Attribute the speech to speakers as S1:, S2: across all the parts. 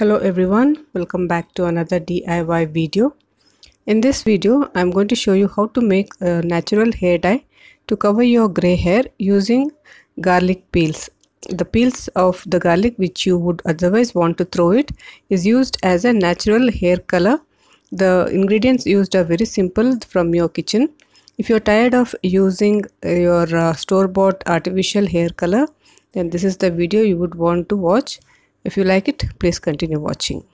S1: Hello everyone, welcome back to another DIY video. In this video, I'm going to show you how to make a natural hair dye to cover your gray hair using garlic peels. The peels of the garlic which you would otherwise want to throw it is used as a natural hair color. The ingredients used are very simple from your kitchen. If you're tired of using your uh, store-bought artificial hair color, then this is the video you would want to watch if you like it, please continue watching.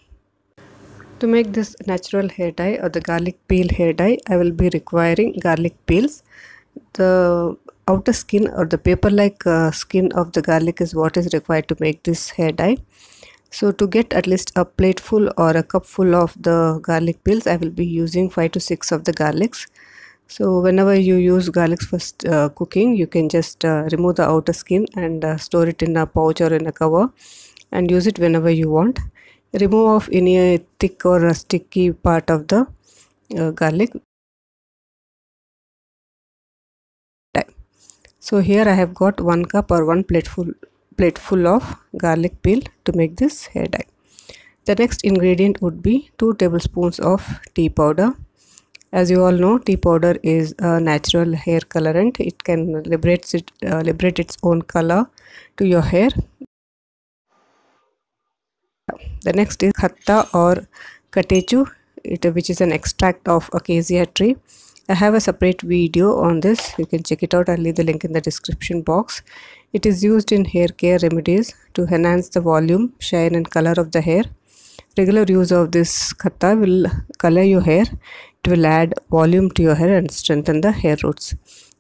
S1: To make this natural hair dye or the garlic peel hair dye, I will be requiring garlic peels. The outer skin or the paper-like uh, skin of the garlic is what is required to make this hair dye. So to get at least a plateful or a cupful of the garlic peels, I will be using 5 to 6 of the garlics. So whenever you use garlics for uh, cooking, you can just uh, remove the outer skin and uh, store it in a pouch or in a cover and use it whenever you want. Remove off any thick or sticky part of the uh, garlic. So here i have got one cup or one plateful plateful of garlic peel to make this hair dye. The next ingredient would be 2 tablespoons of tea powder. As you all know tea powder is a natural hair colorant. It can liberate it uh, liberate its own color to your hair the next is khatha or catechu, it, which is an extract of acacia tree. I have a separate video on this. You can check it out. I'll leave the link in the description box. It is used in hair care remedies to enhance the volume, shine and color of the hair. Regular use of this khatha will color your hair. It will add volume to your hair and strengthen the hair roots.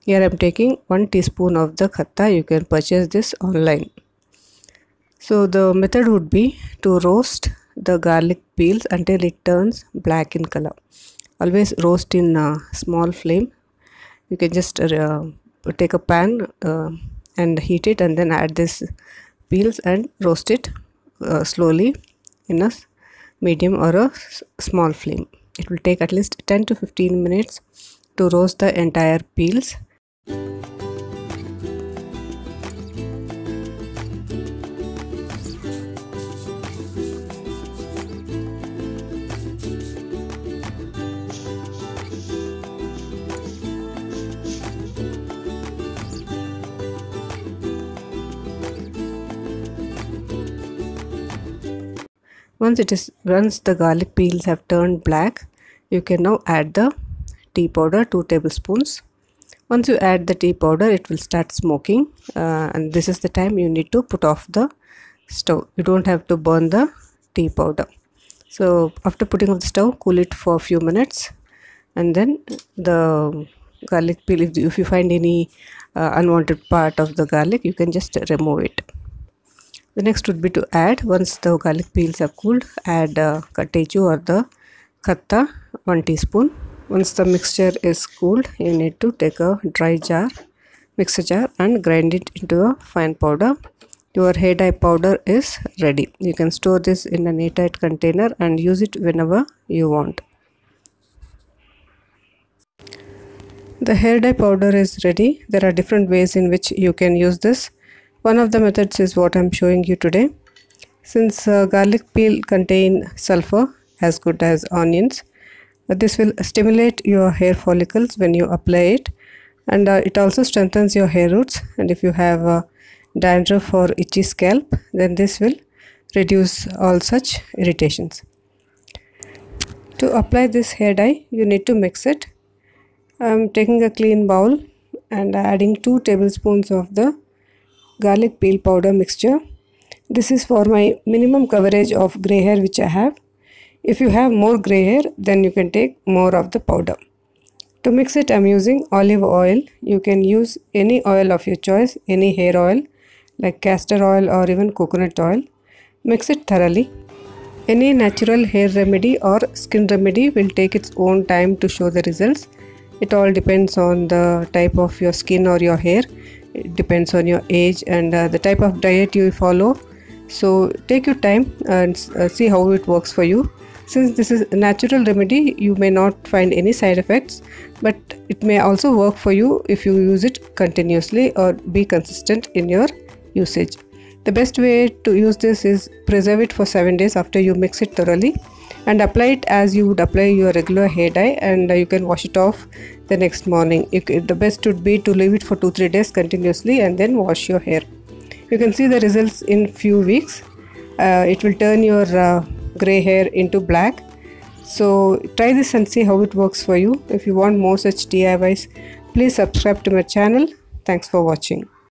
S1: Here I am taking 1 teaspoon of the khatha. You can purchase this online. So the method would be to roast the garlic peels until it turns black in color. Always roast in a small flame. You can just uh, take a pan uh, and heat it and then add this peels and roast it uh, slowly in a medium or a small flame. It will take at least 10 to 15 minutes to roast the entire peels. Once it is once the garlic peels have turned black you can now add the tea powder 2 tablespoons. Once you add the tea powder it will start smoking uh, and this is the time you need to put off the stove. You don't have to burn the tea powder. So after putting off the stove cool it for a few minutes and then the garlic peel if, you find any uh, unwanted part of the garlic you can just remove it the next would be to add once the garlic peels are cooled add uh, catechu or the khatha 1 teaspoon. Once the mixture is cooled you need to take a dry jar mixer jar and grind it into a fine powder. Your hair dye powder is ready. You can store this in an airtight container and use it whenever you want. The hair dye powder is ready. There are different ways in which you can use this one of the methods is what I'm showing you today. Since uh, garlic peel contain sulfur as good as onions, uh, this will stimulate your hair follicles when you apply it and uh, it also strengthens your hair roots and if you have uh, dandruff or itchy scalp then this will reduce all such irritations. To apply this hair dye you need to mix it. I'm taking a clean bowl and adding 2 tablespoons of the garlic peel powder mixture. This is for my minimum coverage of grey hair which I have. If you have more grey hair then you can take more of the powder. To mix it I am using olive oil. You can use any oil of your choice, any hair oil like castor oil or even coconut oil. Mix it thoroughly. Any natural hair remedy or skin remedy will take its own time to show the results. It all depends on the type of your skin or your hair it depends on your age and uh, the type of diet you follow. So take your time and uh, see how it works for you. Since this is a natural remedy you may not find any side effects but it may also work for you if you use it continuously or be consistent in your usage. The best way to use this is preserve it for 7 days after you mix it thoroughly and apply it as you would apply your regular hair dye and uh, you can wash it off the next morning. The best would be to leave it for 2-3 days continuously and then wash your hair. You can see the results in few weeks. Uh, it will turn your uh, gray hair into black. So try this and see how it works for you. If you want more such DIYs please subscribe to my channel. Thanks for watching